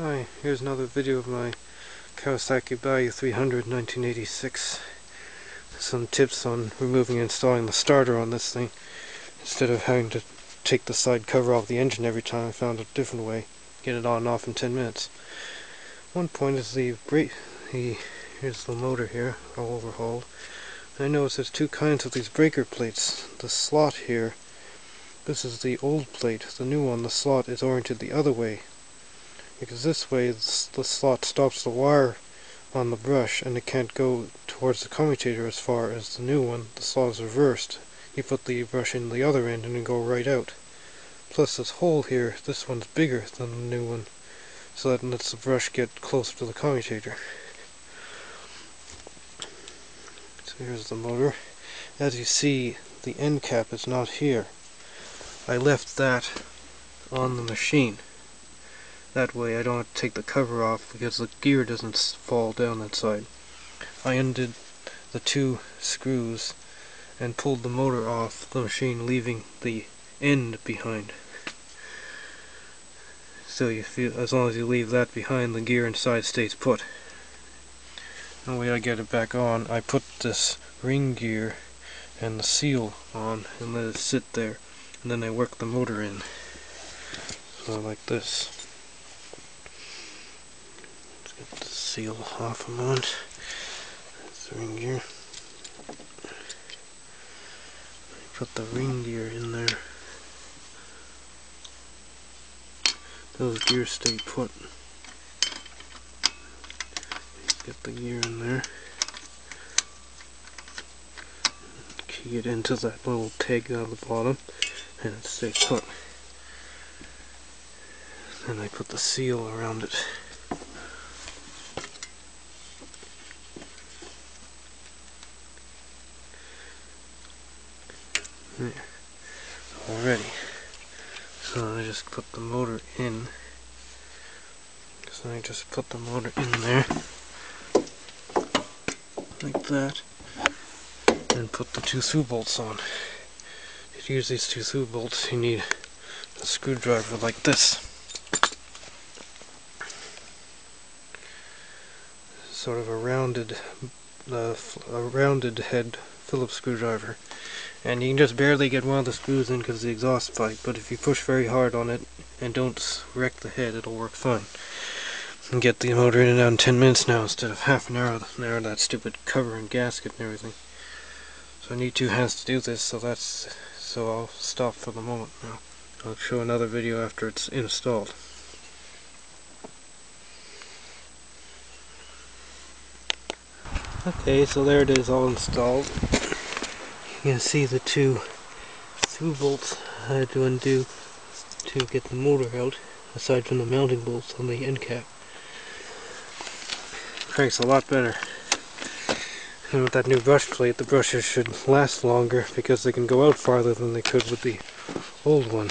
Hi, here's another video of my Kawasaki Bayou 300 1986. Some tips on removing and installing the starter on this thing. Instead of having to take the side cover off the engine every time, I found a different way. Get it on and off in 10 minutes. One point is the brake, the, here's the motor here, all overhauled. I noticed there's two kinds of these breaker plates. The slot here, this is the old plate. The new one, the slot is oriented the other way because this way the slot stops the wire on the brush and it can't go towards the commutator as far as the new one. The slot is reversed. You put the brush in the other end and it go right out. Plus this hole here, this one's bigger than the new one, so that lets the brush get closer to the commutator. So here's the motor. As you see, the end cap is not here. I left that on the machine. That way I don't have to take the cover off because the gear doesn't fall down that side. I undid the two screws and pulled the motor off the machine leaving the end behind. So you feel as long as you leave that behind the gear inside stays put. The way I get it back on I put this ring gear and the seal on and let it sit there and then I work the motor in. So like this. Get the seal off a moment. That's the ring gear. Put the ring gear in there. Those gears stay put. Get the gear in there. Key it into that little peg on the bottom and it stays put. Then I put the seal around it. Already. So I just put the motor in. So I just put the motor in there like that and put the two through bolts on. To use these two through bolts you need a screwdriver like this. Sort of a rounded, uh, a rounded head Phillips screwdriver and you can just barely get one of the screws in because of the exhaust pipe but if you push very hard on it and don't wreck the head it'll work fine. And get the motor in and out in 10 minutes now instead of half an hour, hour that stupid cover and gasket and everything. So I need two hands to do this so that's so I'll stop for the moment now. I'll show another video after it's installed. Okay, so there it is all installed you can see the two two bolts I had to undo to get the motor out aside from the mounting bolts on the end cap. Cranks a lot better. And with that new brush plate the brushes should last longer because they can go out farther than they could with the old one